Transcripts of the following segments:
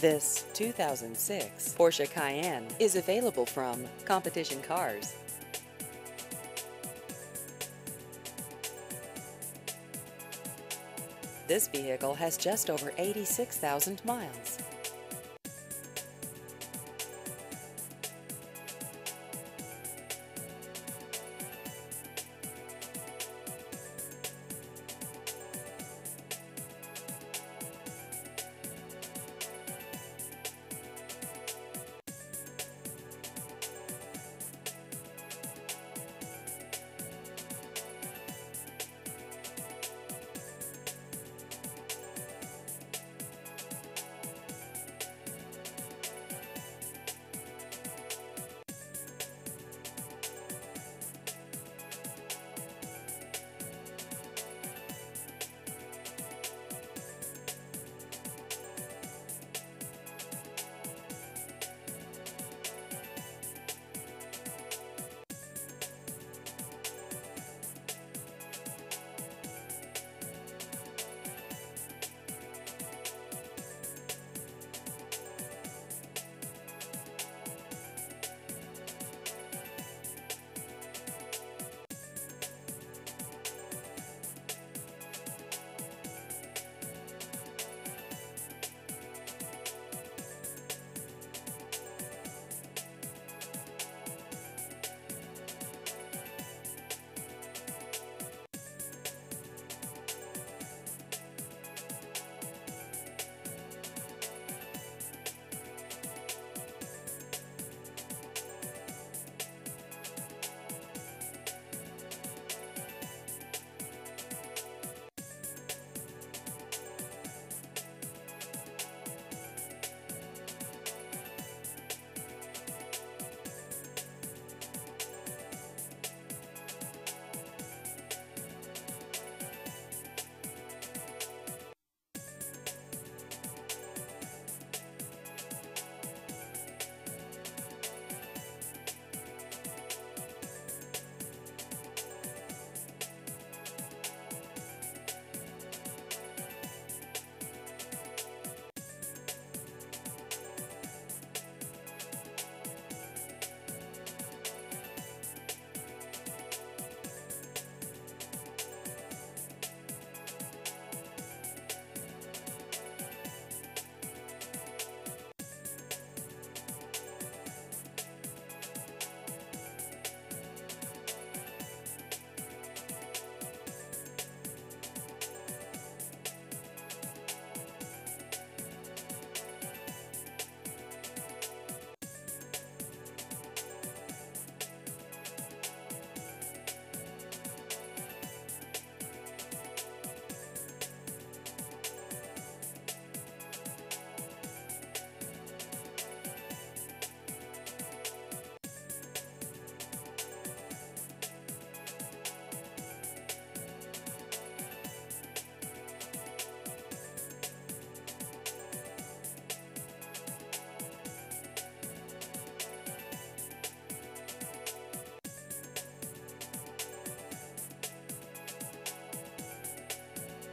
This 2006 Porsche Cayenne is available from Competition Cars. This vehicle has just over 86,000 miles.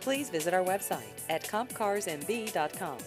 Please visit our website at compcarsmb.com.